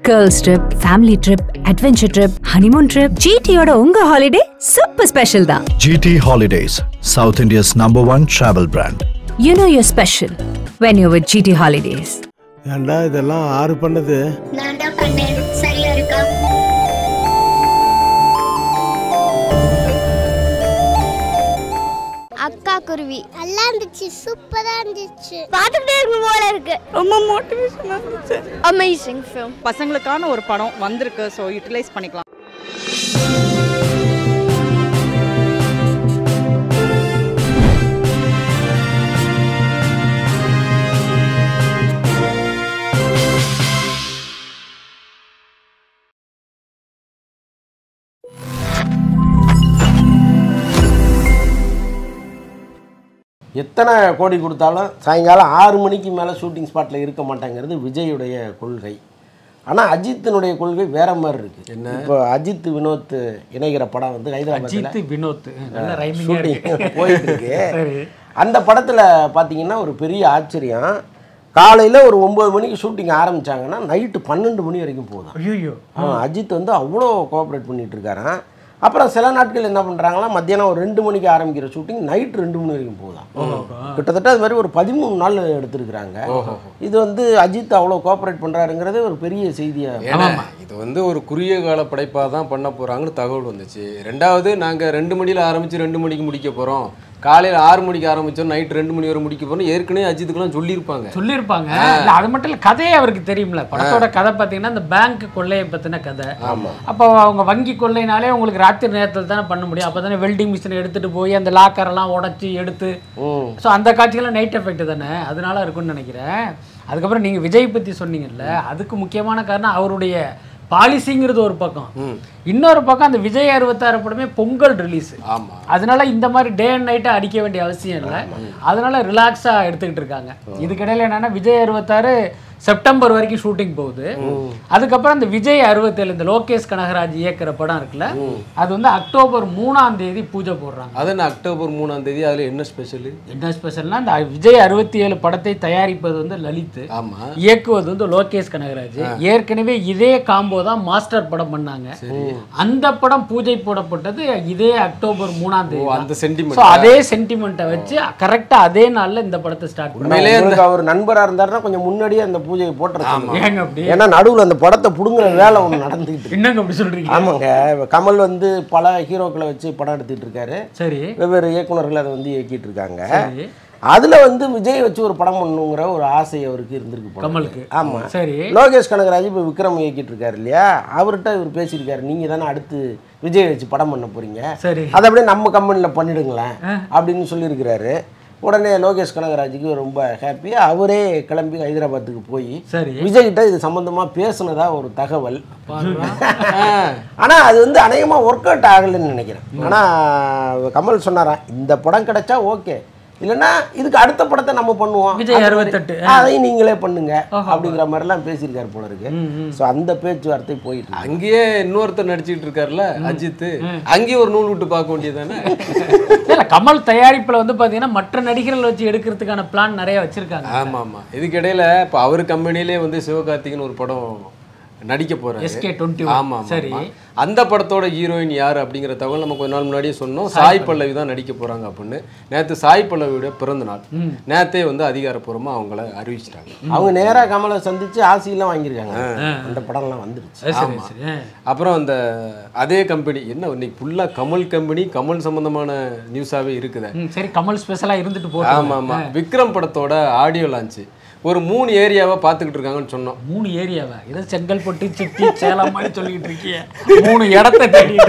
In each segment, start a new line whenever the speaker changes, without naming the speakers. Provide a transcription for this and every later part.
Girls trip family trip adventure trip honeymoon trip ஜிடியோட உங்க holiday super special தான்
GT Holidays, South India's number one travel brand.
You know your special when you with GT holidays
ஏன்டா இதெல்லாம் ஆறு பண்ணது?
நான் தான் பண்ணேன்.
குருவி. நல்லா இருந்துச்சு சூப்பரா இருந்துச்சு. பார்த்துட்டே இருக்கும் போல இருக்கு.
ரொம்ப மோட்டிவேஷனாக இருந்துச்சு.
அமேசிங் ஃபிலிம்
பசங்களுக்கான ஒரு படம் வந்திருக்கு ஸோ யூட்டிலைஸ் பண்ணிக்கலாம்.
எத்தனை கோடி கொடுத்தாலும் சாயங்காலம் ஆறு மணிக்கு மேலே ஷூட்டிங் ஸ்பாட்டில் இருக்க மாட்டாங்கிறது விஜயுடைய கொள்கை. ஆனால் அஜித்தினுடைய கொள்கை வேற மாதிரி இருக்கு. என்ன? இப்போ அஜித் வினோத் இணைகிற படம் வந்து ஹைதராபாத்தில்
அஜித் வினோத்.
ஷூட்டிங் போயிட்டு இருக்கு. அந்த படத்தில் பார்த்தீங்கன்னா ஒரு பெரிய ஆச்சரியம். காலையில் ஒரு ஒம்பது மணிக்கு ஷூட்டிங் ஆரம்பிச்சாங்கன்னா நைட்டு பன்னெண்டு மணி வரைக்கும் போதும்.
ஐயோ
ஆ, அஜித் வந்து அவ்வளோ கோஆப்ரேட் பண்ணிட்டு இருக்காராம். அப்புறம் சில நாட்கள் என்ன பண்ணுறாங்களா மத்தியானம் ஒரு ரெண்டு மணிக்கு ஆரம்பிக்கிற ஷூட்டிங் நைட் ரெண்டு மணி வரைக்கும் போகுதாம். கிட்டத்தட்ட அது மாதிரி ஒரு பதிமூணு நாள் எடுத்திருக்கிறாங்க. இது வந்து அஜித் அவ்வளோ கோஆப்ரேட் பண்ணுறாருங்கிறதே ஒரு பெரிய செய்தியாக
இது வந்து ஒரு குறுகிய கால படைப்பாக தான் பண்ண போகிறாங்கன்னு தகவல் வந்துச்சு. ரெண்டாவது நாங்கள் ரெண்டு மணியில் ஆரம்பித்து ரெண்டு மணிக்கு முடிக்க போகிறோம் காலையில் ஆறு மணிக்கு ஆரம்பித்தோம் நைட் ரெண்டு மணி வரை முடிக்க போகிறோம் ஏற்கனவே அஜித்துக்குலாம் சொல்லியிருப்பாங்க.
சொல்லியிருப்பாங்க. இல்ல, அது மட்டும் இல்ல கதையே அவருக்கு தெரியும்ல. படத்தோட கதை பார்த்தீங்கன்னா இந்த பேங்க் கொள்ளையை பத்தின கதை. அப்போ அவங்க வங்கி கொள்ளைனாலே உங்களுக்கு ராத்திரி நேரத்தில் தானே பண்ண முடியும். அப்போ தானே வெல்டிங் மிஷினை எடுத்துட்டு போய் அந்த லாக்கரெல்லாம் உடைச்சி எடுத்து. ஸோ அந்த காட்சிகள்லாம் நைட் எஃபெக்ட் தானே. அதனால இருக்கும்னு நினைக்கிறேன். அதுக்கப்புறம் நீங்க விஜய் பத்தி சொன்னீங்கல்ல அதுக்கு முக்கியமான காரணம் அவருடைய பாலிசிங்கிறது ஒரு பக்கம். இன்னொரு பக்கம் அந்த விஜய் அறுபத்தாறு படமே பொங்கல் ரிலீஸ் அதனால இந்த மாதிரி டே அண்ட் நைட்டை அடிக்க வேண்டிய அவசியம் இல்லை. அதனால ரிலாக்ஸாக எடுத்துக்கிட்டு இருக்காங்க. இதுக்கிடையில என்னன்னா விஜய் அறுபத்தாறு செப்டம்பர் வரைக்கும் ஷூட்டிங் போகுது. அதுக்கப்புறம் இந்த விஜய் அறுபத்தேழு இந்த லோகேஷ் கனகராஜ் இயக்குற படம் இருக்குல்ல அது வந்து அக்டோபர் மூணாம் தேதி பூஜை போடுறாங்க.
அது என்ன அக்டோபர் மூணாம் தேதி? அதில் என்ன ஸ்பெஷலு
என்ன ஸ்பெஷல்னா இந்த விஜய் அறுபத்தி ஏழு படத்தை தயாரிப்பது வந்து லலித்
ஆமாம்
இயக்குவது வந்து லோகேஷ் கனகராஜ். ஏற்கனவே இதே காம்போ தான் மாஸ்டர் படம் பண்ணாங்க. அந்த படம் பூஜை போடப்பட்டது இதே அக்டோபர் மூணாம்
ஓ
தேதி
அந்த சென்டிமெண்ட்
அதே சென்டிமெண்ட்டை வச்சு கரெக்டாக அதே நாள்ல இந்த படத்தை ஸ்டார்ட்
உங்களுக்கு அவர் நண்பராக இருந்தாருன்னா கொஞ்சம் முன்னாடியே அந்த பூஜையை போட்டுருக்காங்க. ஏன்னா நடுவில் அந்த படத்தை பிடுங்குற வேலை ஒன்று நடந்துக்கிட்டு இருக்கு.
என்னங்க அப்படி சொல்றீங்க?
ஆமாங்க. கமல் வந்து பல ஹீரோக்களை வச்சு படம் எடுத்துட்டு இருக்காரு.
சரி.
வெவ்வேறு இயக்குனர்கள் அதை வந்து இயக்கிட்டு இருக்காங்க.
சரி.
அதுல வந்து விஜய் வச்சு ஒரு படம் பண்ணணுங்கிற ஒரு ஆசை அவருக்கு இருந்திருக்கு
கமலுக்கு.
இருக்கு. ஆமா.
சரி.
லோகேஷ் கனகராஜ் இப்போ விக்ரம் இயக்கிட்டு இருக்காரு இல்லையா? அவர்கிட்ட இவர் பேசியிருக்காரு. நீங்க தானே அடுத்து விஜய் வச்சு படம் பண்ண போறீங்க.
சரி.
அதை அப்படியே நம்ம கம்பெனியில் பண்ணிடுங்களேன் அப்படின்னு சொல்லியிருக்கிறாரு. உடனே லோகேஷ் கனகராஜுக்கு ரொம்ப ஹாப்பி அவரே கிளம்பி ஹைதராபாத்துக்கு போய்
சரி.
விஜய் கிட்ட இது சம்பந்தமா பேசுனதா ஒரு தகவல். ஆனா அது வந்து அநேகமா ஒர்க் அவுட் ஆகலைன்னு நினைக்கிறேன். ஆனா கமல் சொன்னாராம் இந்த படம் கிடைச்சா ஓகே இல்லைன்னா இதுக்கு அடுத்த படத்தை நம்ம பண்ணுவோம்.
விஜய்
அந்த மாதிரி,
68.
அதையும் நீங்களே பண்ணுங்க அப்படிங்கிற மாதிரிலாம் பேசியிருக்காரு போல இருக்கு. ஸோ அந்த பேச்சுவார்த்தை போயிட்டு.
அங்கேயே இன்னொருத்தர் நடிச்சிட்டு இருக்காருல்ல அஜித் அங்கேயே ஒரு நூல் விட்டு பார்க்க வேண்டியதானே
இல்ல கமல் தயாரிப்புல வந்து பாத்தீங்கன்னா மற்ற நடிகர்கள் வச்சு எடுக்கிறதுக்கான பிளான் நிறைய வச்சிருக்காங்க.
ஆமா ஆமா இதுக்கிடையில இப்போ அவர் கம்பெனிலே வந்து சிவகார்த்திகேயன் ஒரு படம் நடிக்க போறாரு.
எஸ்கே டுவெண்ட்டி
ஆமா ஆமா,
சரி.
அந்த படத்தோட ஹீரோயின் யார் அப்படிங்கிற தகவல் நம்ம கொஞ்ச நாள் முன்னாடியே சொன்னோம். சாய் பல்லவி. தான் நடிக்க போறாங்க அப்படின்னு. நேத்து சாய் பல்லவியோட பிறந்த நாள் நேத்தே வந்து அதிகாரப்பூர்வமா அவங்கள அறிவிச்சிட்டாங்க.
அவங்க நேரா கமலை சந்திச்சு ஆசையெல்லாம் வாங்கியிருக்காங்க. அந்த படம்லாம் வந்துருச்சு.
அப்புறம் அந்த அதே கம்பெனி என்ன இன்னைக்கு ஃபுல்லா கமல் கம்பெனி கமல் சம்பந்தமான நியூஸாவே இருக்குதே.
சரி கமல் ஸ்பெஷலா இருந்துட்டு போட்டோம்
ஆமா ஆமா. விக்ரம் படத்தோட ஆடியோ லான்ச் ஒரு மூணு ஏரியாவை பார்த்துக்கிட்டு இருக்காங்கன்னு சொன்னோம்.
மூணு ஏரியாவா? ஏதோ செங்கல்பட்டு சிட்டி சேலம் மாதிரி சொல்லிட்டு இருக்கிய. மூணு இடத்த தேடிட்டு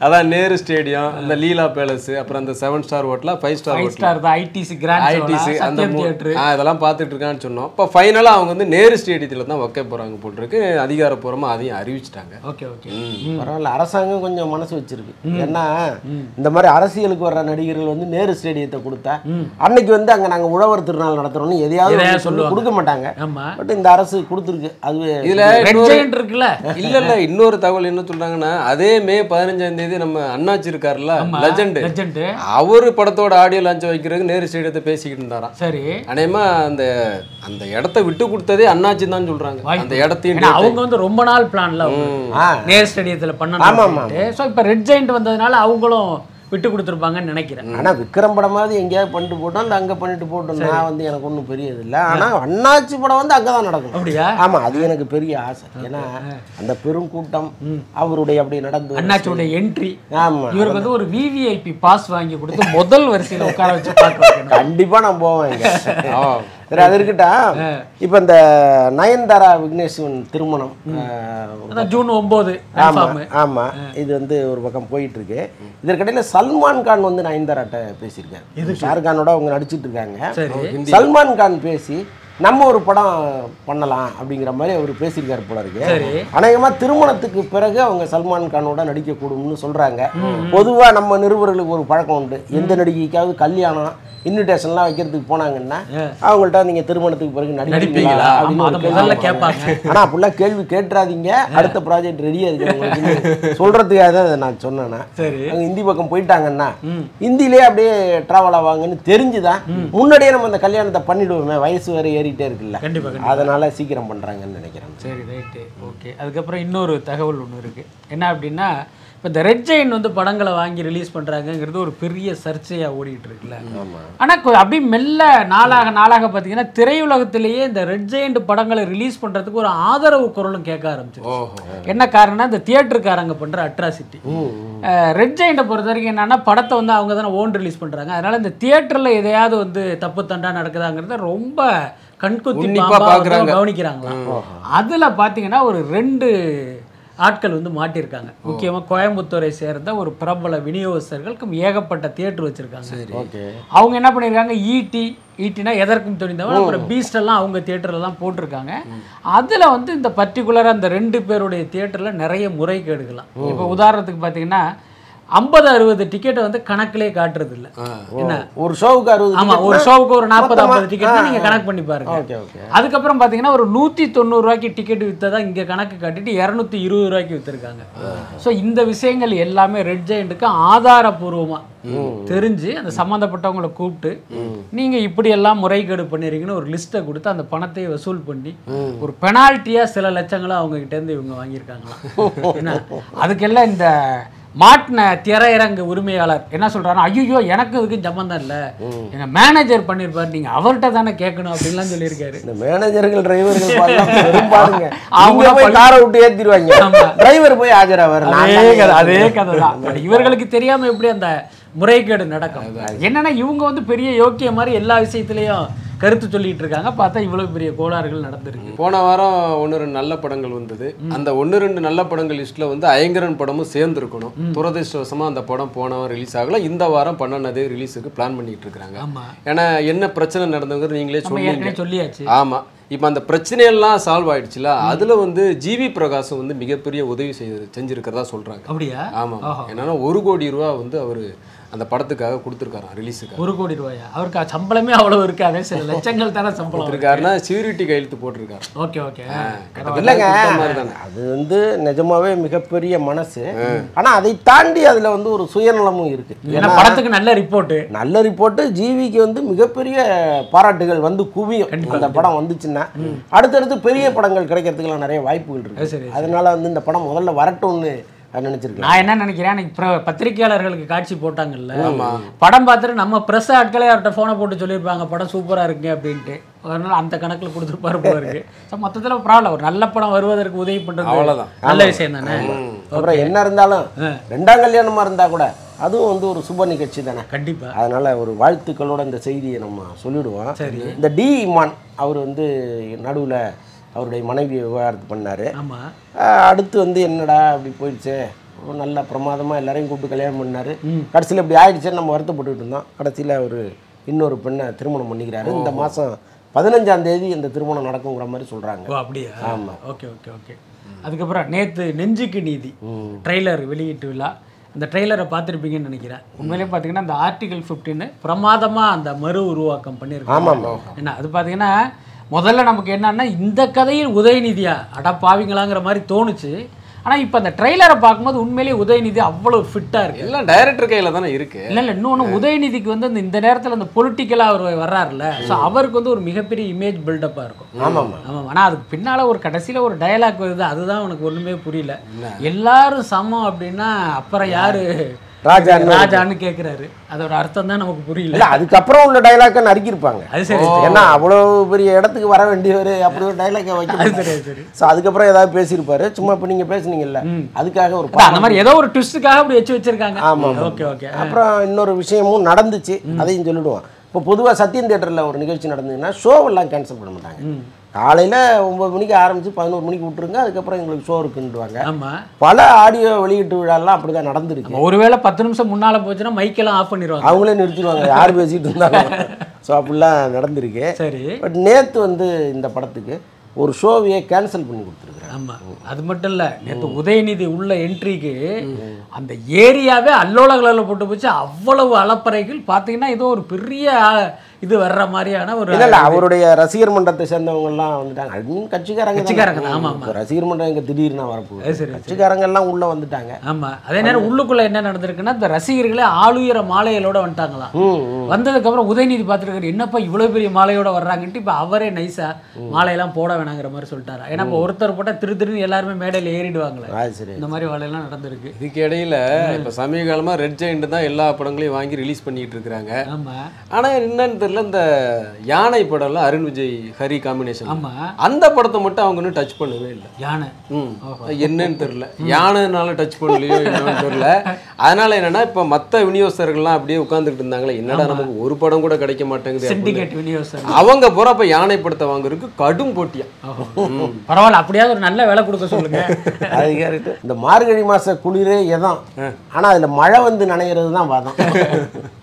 அதான் நேரு ஸ்டேடியம் இந்த லீலா பேலஸ் அப்புறம் அந்த செவன் ஸ்டார் ஹோட்டலா five star hotel?
ITC grand
ITC அந்த
சத்யம்
மூ-
தியேட்டர்.
ஆ, இதெல்லாம் பார்த்துட்டு இருக்கான்னு சொன்னோம். இப்போ ஃபைனலாக அவங்க வந்து நேரு ஸ்டேடியத்தில் தான் வைக்க போகிறாங்க போட்டிருக்கு அதிகாரப்பூர்வமாக அதையும் அறிவிச்சிட்டாங்க.
ஓகே ஓகே
பரவாயில்ல அரசாங்கம் கொஞ்சம் மனசு வச்சிருக்கு. ஏன்னா இந்த மாதிரி அரசியலுக்கு வர்ற நடிகர்கள் வந்து நேரு ஸ்டேடியத்தை கொடுத்தா அன்னைக்கு வந்து அங்க நாங்க உழவர் திருநாள் நடத்துறோம்னு எதையாவது
சொல்லுவாங்க.
கொடுக்க மாட்டாங்க.
ஆமா.
பட் இந்த அரசு கொடுத்துருக்கு. அதுவே
இதுல
ரெட்
இன்னொரு-
ஜெயண்ட் இருக்குல்ல.
இல்ல இல்ல இன்னொரு தகவல் என்ன சொல்றாங்கன்னா அதே மே பதினஞ்சாம் தேதி நம்ம அண்ணாச்சி இருக்காருல்ல லெஜண்ட்
லெஜண்ட்
அவரு படத்தோட ஆடியோ லான்ச் வைக்கிறதுக்கு நேரு ஸ்டேடியத்தை பேசிக்கிட்டு இருந்தாராம்.
சரி.
அநேகமா அந்த அந்த இடத்த விட்டு கொடுத்ததே அண்ணாச்சி தான் சொல்றாங்க. அந்த இடத்தையும்
அவங்க வந்து ரொம்ப நாள் பிளான்ல நேர் ஸ்டேடியத்துல. பண்ணணும் இப்போ ரெட் ஜெயண்ட் வந்ததுனால அவங்களும் விட்டு கொடுத்துருப்பாங்கன்னு நினைக்கிறேன்.
ஆனா விக்ரம் படமாவது எங்கேயாவது பண்ணிட்டு போட்டோம் இல்லை அங்க பண்ணிட்டு போட்டோம் நான் வந்து எனக்கு ஒன்றும் பெரிய இது இல்லை ஆனா அண்ணாச்சி படம் வந்து அங்கதான் நடக்கும்.
அப்படியா?
ஆமா அது எனக்கு பெரிய ஆசை. ஏன்னா அந்த பெரும் கூட்டம் அவருடைய அப்படி நடந்து
அண்ணாச்சியோட என்ட்ரி
ஆமா
இவருக்கு வந்து ஒரு விவிஐபி பாஸ் வாங்கி கொடுத்து முதல் வரிசையில உட்கார வச்சு பார்க்க
கண்டிப்பா நான் போவேன். சரி அது இருக்கட்டும் இப்போ இந்த நயன்தாரா விக்னேஸ்வன் திருமணம்
ஜூன் ஒன்பது
ஆமா ஆமா. இது வந்து ஒரு பக்கம் போயிட்டு இருக்கு இதற்கிடையில சல்மான் கான் வந்து நயன்தாராட்ட பேசியிருக்காரு. ஷாருக் கானோட அவங்க நடிச்சிட்டு இருக்காங்க. சல்மான் கான் பேசி நம்ம ஒரு படம் பண்ணலாம் அப்படிங்கிற மாதிரி அவர் பேசியிருக்காரு போல இருக்கு. அநேகமா திருமணத்துக்கு பிறகு அவங்க சல்மான் கானோட நடிக்கக்கூடும்னு சொல்றாங்க. பொதுவா நம்ம நிருபர்களுக்கு ஒரு பழக்கம் உண்டு. எந்த நடிகைக்காவது கல்யாணம் இன்விடேஷன்லாம் வைக்கிறதுக்கு போனாங்கன்னா அவங்கள்ட்ட நீங்க திருமணத்துக்கு பிறகு நடிப்பீங்களா? அப்படின்னு
அதை
கேட்பாங்க.
கேட்பாங்க.
ஆனா அப்படிலாம் கேள்வி கேட்டுறாதீங்க. அடுத்த ப்ராஜெக்ட் ரெடியா இருக்கு சொல்றதுக்காக தான் இதை நான் சொன்னேன்
சரி.
அங்க ஹிந்தி பக்கம் போயிட்டாங்கன்னா ஹிந்திலே அப்படியே டிராவல் ஆவாங்கன்னு தெரிஞ்சுதான் முன்னாடியே நம்ம அந்த கல்யாணத்தை பண்ணிடுவோமே வயசு வேற ஏறிட்டே இருக்குல்ல. அதனால சீக்கிரம் பண்றாங்கன்னு நினைக்கிறேன்.
சரி ரைட்டு. ஓகே. அதுக்கப்புறம் இன்னொரு தகவல் ஒன்று இருக்கு. என்ன அப்படின்னா இப்போ இந்த ரெட் ஜெயின் வந்து படங்களை வாங்கி ரிலீஸ் பண்ணுறாங்கங்கிறது ஒரு பெரிய சர்ச்சையாக ஓடிட்டு இருக்குல்ல. ஆனால் அப்படியே மெல்ல நாளாக நாளாக பார்த்தீங்கன்னா திரையுலகத்திலேயே இந்த ரெட் ஜெயண்ட் படங்களை ரிலீஸ் பண்ணுறதுக்கு ஒரு ஆதரவு குரலும் கேட்க ஆரம்பிச்சிருச்சு. என்ன காரணம்னா இந்த தியேட்டருக்காரங்க பண்ணுற அட்ராசிட்டி ரெட் ஜெயிண்டை பொறுத்த வரைக்கும் என்னன்னா படத்தை வந்து அவங்க தானே ஓன் ரிலீஸ் பண்ணுறாங்க அதனால இந்த தியேட்டரில் எதையாவது வந்து தப்பு தண்டா நடக்குதாங்கிறத ரொம்ப கண்குத்தி. கவனிக்கிறாங்களாம். அதில் பார்த்தீங்கன்னா ஒரு ரெண்டு ஆட்கள் வந்து மாட்டியிருக்காங்க. முக்கியமாக கோயம்புத்தூரை சேர்ந்த ஒரு பிரபல விநியோகஸ்தர்களுக்கு ஏகப்பட்ட தியேட்டர் வச்சுருக்காங்க.
ஓகே.
அவங்க என்ன பண்ணியிருக்காங்க? ஈடி ஈட்டினா எதற்கும் துணிந்தவன் அப்புறம் பீஸ்ட் எல்லாம் அவங்க தியேட்டர்ல தான் போட்டிருக்காங்க அதில் வந்து இந்த பர்டிகுலராக அந்த ரெண்டு பேருடைய தியேட்டரில் நிறைய முறைகேடுகளாம் இப்போ உதாரணத்துக்கு பார்த்தீங்கன்னா ஐம்பது அறுபது டிக்கெட்டை வந்து கணக்கிலே காட்டுறது இல்ல என்ன?
ஒரு ஷோவுக்கு அறுபது
ஆமா
ticket
ஒரு ஷோவுக்கு ஒரு நாற்பது ஐம்பது டிக்கெட்
ஆ,
நீங்க
ஆ.
கணக்கு பண்ணி பாருங்க. அதுக்கப்புறம் பார்த்தீங்கன்னா ஒரு நூற்றி தொண்ணூறுரூவாய்க்கு டிக்கெட் விற்றதா இங்கே கணக்கு காட்டிட்டு இரநூத்தி இருபது ரூபாய்க்கு விற்றுருக்காங்க ஸோ இந்த விஷயங்கள் எல்லாமே ரெட் ஜெயண்ட்டுக்கு ஆதாரபூர்வமாக தெரிஞ்சு அந்த சம்மந்தப்பட்டவங்களை கூப்பிட்டு நீங்கள் இப்படியெல்லாம் முறைகேடு பண்ணிருக்கீங்கன்னு ஒரு லிஸ்ட்டை கொடுத்து அந்த பணத்தை வசூல் பண்ணி ஒரு பெனால்ட்டியாக சில லட்சங்களை அவங்க கிட்டேருந்து இவங்க வாங்கியிருக்காங்களாம் என்ன? அதுக்கெல்லாம் இந்த மாட்டின திரையரங்கு உரிமையாளர் என்ன சொல்றாருன்னா ஐயோ எனக்கு இதுக்கு சம்மந்தம் இல்லை. எங்க மேனேஜர் பண்ணியிருப்பாரு நீங்க அவர்கிட்ட தானே கேட்கணும் அப்படின்லாம் சொல்லியிருக்காரு.
இந்த மேனேஜர்கள் டிரைவர்கள்
அவங்க
போய் காரை விட்டு ஏத்திடுவாங்க.
ஆமா.
டிரைவர் போய் ஆஜராவார்
அதே கதை அதே கதை தான். இவர்களுக்கு தெரியாம எப்படி அந்த முறைகேடு நடக்கும்? என்னன்னா இவங்க வந்து பெரிய யோக்கிய மாதிரி எல்லா விஷயத்திலையும் கருத்து சொல்லிட்டு இருக்காங்க. பார்த்தா இவ்வளவு பெரிய கோளாறுகள் நடந்திருக்கு.
போன வாரம் ஒன்று ரெண்டு நல்ல படங்கள் வந்தது. அந்த ஒன்று ரெண்டு நல்ல படங்கள் லிஸ்ட்ல வந்து ஐங்கரன் படமும் சேர்ந்து இருக்கணும் துரதிருஷ்டவசமா அந்த படம் போன வாரம் ரிலீஸ் ஆகல. இந்த வாரம் பன்னெண்டாவது ரிலீஸுக்கு பிளான் பண்ணிட்டு இருக்காங்க. ஏன்னா என்ன பிரச்சனை நடந்ததுங்கிறது நீங்களே சொன்னீங்க
சொல்லியாச்சு.
ஆமா. இப்போ அந்த பிரச்சனையெல்லாம் சால்வ் ஆயிடுச்சுல அதுல வந்து ஜிவி பிரகாசம் வந்து மிகப்பெரிய உதவி செய்து செஞ்சிருக்கிறதா சொல்றாங்க.
அப்படியா?
ஆமா. என்னன்னா ஒரு கோடி ரூபா வந்து அவரு அந்த படத்துக்காக கொடுத்துருக்காராம் ரிலீஸுக்கு
ஒரு கோடி ரூபாயா? அவருக்கு சம்பளமே அவ்வளவு இருக்காது சில லட்சங்கள் தானே சம்பளம்
கொடுத்துருக்காருன்னா சியூரிட்டி கையெழுத்து போட்டிருக்காரு
ஓகே ஓகே.
இல்லைங்க. அது வந்து நிஜமாவே மிகப்பெரிய மனசு. ஆனா அதை தாண்டி அதுல வந்து ஒரு சுயநலமும் இருக்கு.
ஏன்னா படத்துக்கு நல்ல ரிப்போர்ட்
நல்ல ரிப்போர்ட்டு ஜிவிக்கு வந்து மிகப்பெரிய பாராட்டுகள் வந்து குவியும். அந்த படம் வந்துச்சுன்னா அடுத்தடுத்து பெரிய படங்கள் கிடைக்கிறதுக்குலாம் நிறைய வாய்ப்புகள் இருக்கு. அதனால வந்து இந்த படம் முதல்ல வரட்டும்னு நினைச்சிருக்கேன்.
நான் என்ன நினைக்கிறேன் அன்னைக்கு பத்திரிக்கையாளர்களுக்கு காட்சி போட்டாங்கல்ல. படம் பார்த்துட்டு நம்ம பிரஸ் ஆட்களே அவர்கிட்ட ஃபோனை போட்டு சொல்லியிருப்பாங்க படம் சூப்பரா இருக்கு அப்படின்ட்டு. அதனால அந்த கணக்குல கொடுத்துருப்பாரு போல இருக்கு. ஸோ மொத்தத்தில் பரவாயில்ல ஒரு நல்ல படம் வருவதற்கு உதவி பண்றது
அவ்வளவுதான்.
நல்ல விஷயம் தானே?
அப்புறம் என்ன இருந்தாலும் ரெண்டாம் கல்யாணமா இருந்தா கூட அதுவும் வந்து ஒரு சுப நிகழ்ச்சி தானே?
கண்டிப்பா.
அதனால ஒரு வாழ்த்துக்களோட இந்த செய்தியை நம்ம சொல்லிடுவோம்.
சரி.
இந்த டி இமான் அவர் வந்து நடுவுல அவருடைய மனைவி விவகாரத்து பண்ணாரு. அடுத்து வந்து என்னடா அப்படி போயிடுச்சே? நல்ல பிரமாதமாக எல்லாரையும் கூப்பிட்டு கல்யாணம் பண்ணாரு. கடைசியில் இப்படி ஆயிடுச்சேன்னு நம்ம வருத்தப்பட்டுட்டு இருந்தோம். கடைசியில் அவர் இன்னொரு பெண்ணை திருமணம் பண்ணிக்கிறாரு. இந்த மாதம் பதினஞ்சாம் தேதி இந்த திருமணம் நடக்குங்கிற மாதிரி சொல்கிறாங்க
அப்படியா?
ஆமா.
Okay okay okay. அதுக்கப்புறம் நேத்து நெஞ்சுக்கு நீதி ட்ரெய்லர் வெளியீட்டு விழா. இந்த ட்ரெய்லரை பார்த்துருப்பீங்கன்னு நினைக்கிறேன். உண்மையிலேயே பார்த்தீங்கன்னா இந்த ஆர்டிகல் 15 பிரமாதமாக அந்த மறு உருவாக்கம் பண்ணியிருக்காங்க
ஆமாம்.
என்ன அது பார்த்தீங்கன்னா முதல்ல நமக்கு என்னன்னா இந்த கதையில் உதயநிதியா அட பாவிங்களாங்கிற மாதிரி தோணுச்சு. ஆனால் இப்போ அந்த ட்ரெய்லரை பார்க்கும்போது உண்மையிலேயே உதயநிதி அவ்வளோ ஃபிட்டாக இருக்கு.
எல்லாம் டைரக்டர் கையில தானே இருக்கு.
இல்ல இல்ல இன்னொன்று உதயநிதிக்கு வந்து அந்த இந்த நேரத்தில் அந்த பொலிட்டிக்கலாக அவர் வர்றாருல்ல ஸோ அவருக்கு வந்து ஒரு மிகப்பெரிய இமேஜ் பில்டப்பாக இருக்கும்.
ஆமாம்
ஆமாம் ஆனால் அதுக்கு பின்னால் ஒரு கடைசியில் ஒரு டயலாக் வருது அதுதான் உனக்கு ஒன்றுமே புரியல. எல்லாரும் சமம் அப்படின்னா அப்புறம் யாரு?
ராஜான்னு
ராஜான்னு கேட்குறாரு அதோட அர்த்தம் தான் நமக்கு புரியல.
இல்லை அதுக்கப்புறம் உள்ள டைலாக்கை நறுக்கியிருப்பாங்க.
அது சரி
ஏன்னா அவ்வளோ பெரிய இடத்துக்கு வர வேண்டியவர் அப்படி ஒரு டைலாக்கை வைக்க
சரி சரி.
ஸோ அதுக்கப்புறம் ஏதாவது பேசியிருப்பாரு. சும்மா இப்போ நீங்கள் பேசுனீங்கல்ல அதுக்காக ஒரு
அந்த மாதிரி ஏதோ ஒரு ட்விஸ்ட்டுக்காக அப்படி வச்சு வச்சிருக்காங்க.
ஆமாம்
ஓகே ஓகே.
அப்புறம் இன்னொரு விஷயமும் நடந்துச்சு. அதையும் சொல்லிடுவோம். இப்போ பொதுவாக சத்யம் தேட்டரில் ஒரு நிகழ்ச்சி நடந்ததுன்னா ஷோவெல்லாம் கேன்சல் பண்ண மாட்டாங்க. காலையில் ஒம்பது மணிக்கு ஆரம்பித்து பதினோரு மணிக்கு விட்டுருங்க அதுக்கப்புறம் எங்களுக்கு ஷோ இருக்குன்றுவாங்க
ஆமா.
பல ஆடியோ வெளியீட்டு விழாலாம் அப்படி தான் நடந்திருக்கு
ஒருவேளை பத்து நிமிஷம் முன்னால போச்சுன்னா மைக்கெல்லாம் ஆஃப் பண்ணிடுவாங்க.
அவங்களே நிறுத்திடுவாங்க யார் பேசிகிட்டு இருந்தாலும். ஸோ அப்படிலாம் நடந்திருக்கு.
சரி.
பட் நேற்று வந்து இந்த படத்துக்கு ஒரு ஷோவையே கேன்சல் பண்ணி கொடுத்துருக்குறாங்க.
ஆமா. அது மட்டும் இல்ல நேத்து உதயநிதி உள்ள என்ட்ரிக்கு அந்த ஏரியாவே அல்லோல கலர்ல போட்டு போச்சு. அவ்வளவு அலப்பறைகள் பாத்தீங்கன்னா ஏதோ ஒரு பெரிய இது வர்ற மாதிரியான ஒரு
இல்லை அவருடைய ரசிகர் மன்றத்தை சேர்ந்தவங்க எல்லாம் வந்துட்டாங்க அதுவும் கட்சிக்காரங்க
கட்சிக்காரங்க ஆமா,
ரசிகர் மன்றம் எங்க திடீர்னு
அது
வரப்போகுது.
சரி.
கட்சிக்காரங்க எல்லாம் உள்ள வந்துட்டாங்க.
ஆமா. அதே நேரம் உள்ளுக்குள்ள என்ன நடந்திருக்குன்னா இந்த ரசிகர்களே ஆளுயர மாலைகளோட வந்துட்டாங்களாம்.
ம், ம்.
வந்ததுக்கு அப்புறம் உதயநிதி பார்த்துருக்காரு என்னப்பா இவ்வளவு பெரிய மாலையோட வர்றாங்கன்ட்டு இப்ப அவரே நைஸா மாலையெல்லாம் போட வேணாங்கிற மாதிரி சொல்லிட்டாரு. ஏன்னா இப்போ ஒருத்தர் போட்டா திரு திருன்னு எல்லாருமே மேடையில ஏறிடுவாங்களே.
சரி
இந்த மாதிரி வேலையெல்லாம் நடந்திருக்கு.
இதுக்கு இடையில இப்ப சமீப காலமா ரெட் ஜெயிண்ட் தான் எல்லா படங்களையும் வாங்கி ரிலீஸ் பண்ணிட்டு இருக்காங்க
ஆமா.
ஆனா என்னன்னு தெரியல இந்த யானை படம்ல அருண் விஜய் ஹரி காம்பினேஷன்
ஆமா.
அந்த படத்தை மட்டும் அவங்க இன்னும் டச் பண்ணவே இல்லை.
யானை.
ம். என்னன்னு தெரியல. யானைனால டச் பண்ணலையோ என்னன்னு தெரியல. அதனால என்னன்னா இப்ப மத்த விநியோகஸ்தர்கள்லாம் அப்படியே உட்கார்ந்துட்டு இருந்தாங்களே என்னடா நமக்கு ஒரு படம் கூட கிடைக்க மாட்டேங்குது அவங்க போறப்ப யானை படத்தை வாங்குறதுக்கு கடும் போட்டியா.
பரவாயில்ல அப்படியாவது ஒரு நல்ல வேலை கொடுக்க சொல்லுங்க.
இந்த மார்கழி மாச குளிரே எதம் ஆனா அதுல மழை வந்து நனைகிறது தான் வாதம்.